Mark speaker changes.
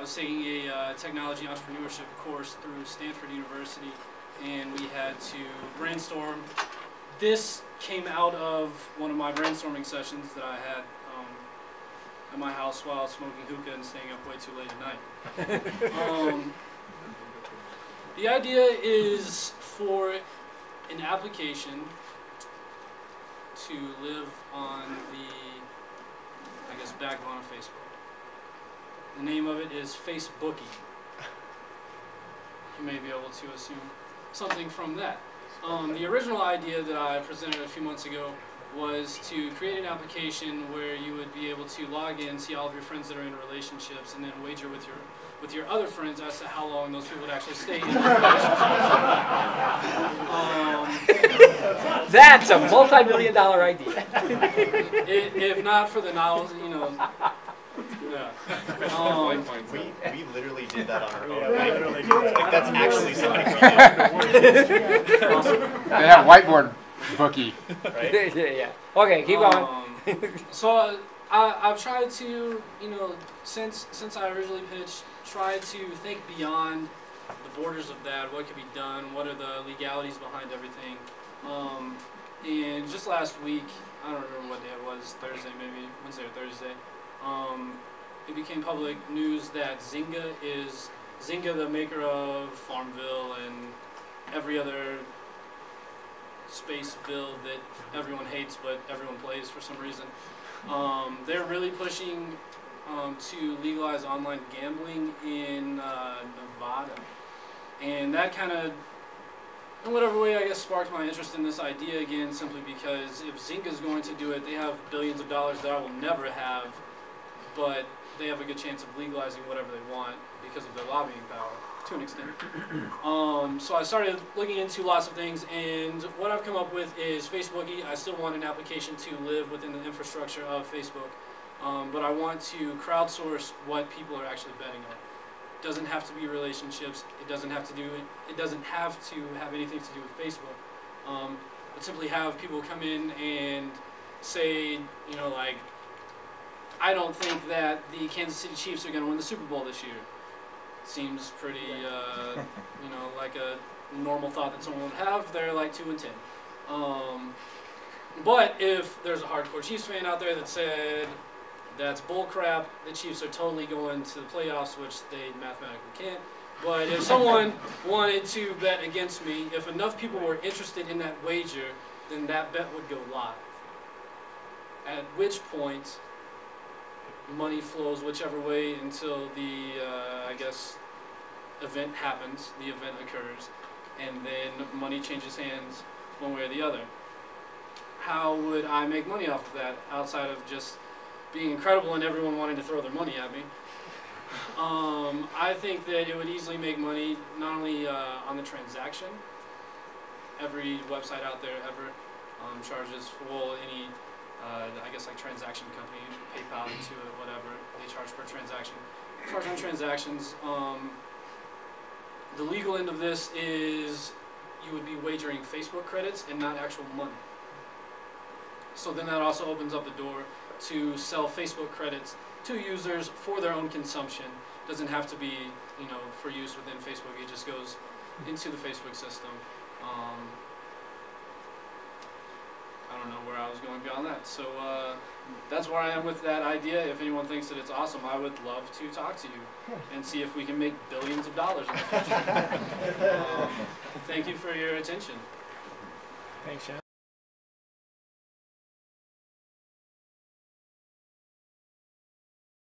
Speaker 1: was taking a uh, technology entrepreneurship course through Stanford University, and we had to brainstorm. This came out of one of my brainstorming sessions that I had um, at my house while smoking hookah and staying up way too late at night. um, the idea is for an application to live on the, I guess, backbone of Facebook. The name of it is Facebookie. You may be able to assume something from that. Um, the original idea that I presented a few months ago was to create an application where you would be able to log in, see all of your friends that are in relationships, and then wager with your with your other friends as to how long those people would actually stay in those relationships. Um,
Speaker 2: That's a multi-million dollar idea.
Speaker 1: if not for the novels, you know. Yeah. Um,
Speaker 3: We, we literally did that on our own.
Speaker 4: Yeah,
Speaker 3: Like,
Speaker 4: literally.
Speaker 3: like, that's actually something we did,
Speaker 1: awesome.
Speaker 5: They have whiteboard bookie.
Speaker 3: right?
Speaker 2: yeah, yeah. Okay, keep going.
Speaker 1: Um, so uh, I, I've tried to, you know, since since I originally pitched, try to think beyond the borders of that. What could be done? What are the legalities behind everything? Um, and just last week, I don't remember what day it was, Thursday maybe, Wednesday or Thursday. Um, it became public news that Zynga is Zynga, the maker of Farmville and every other Spaceville that everyone hates but everyone plays for some reason. Um, they're really pushing um, to legalize online gambling in uh, Nevada, and that kind of, in whatever way, I guess, sparked my interest in this idea again. Simply because if Zynga's going to do it, they have billions of dollars that I will never have, but they have a good chance of legalizing whatever they want because of their lobbying power to an extent. Um, so I started looking into lots of things, and what I've come up with is Facebookie. I still want an application to live within the infrastructure of Facebook, um, but I want to crowdsource what people are actually betting on. It doesn't have to be relationships. It doesn't have to do. It doesn't have to have anything to do with Facebook. Um, but simply have people come in and say, you know, like, I don't think that the Kansas City Chiefs are going to win the Super Bowl this year seems pretty, uh, you know, like a normal thought that someone would have. They're like two and ten. Um, but if there's a hardcore Chiefs fan out there that said that's bullcrap, the Chiefs are totally going to the playoffs, which they mathematically can't. But if someone wanted to bet against me, if enough people were interested in that wager, then that bet would go live. At which point, money flows whichever way until the uh, I guess event happens, the event occurs, and then money changes hands one way or the other. How would I make money off of that outside of just being incredible and everyone wanting to throw their money at me? Um, I think that it would easily make money not only uh, on the transaction. Every website out there ever um, charges for any uh, I guess like transaction company, PayPal, Intuit, whatever, they charge per transaction. Charge on transactions. Um, the legal end of this is you would be wagering Facebook credits and not actual money. So then that also opens up the door to sell Facebook credits to users for their own consumption. Doesn't have to be, you know, for use within Facebook. It just goes into the Facebook system. Um, I don't know where I was going beyond that. So uh, that's where I am with that idea. If anyone thinks that it's awesome, I would love to talk to you and see if we can make billions of dollars in the future. um, thank you for your attention.
Speaker 4: Thanks, Sean.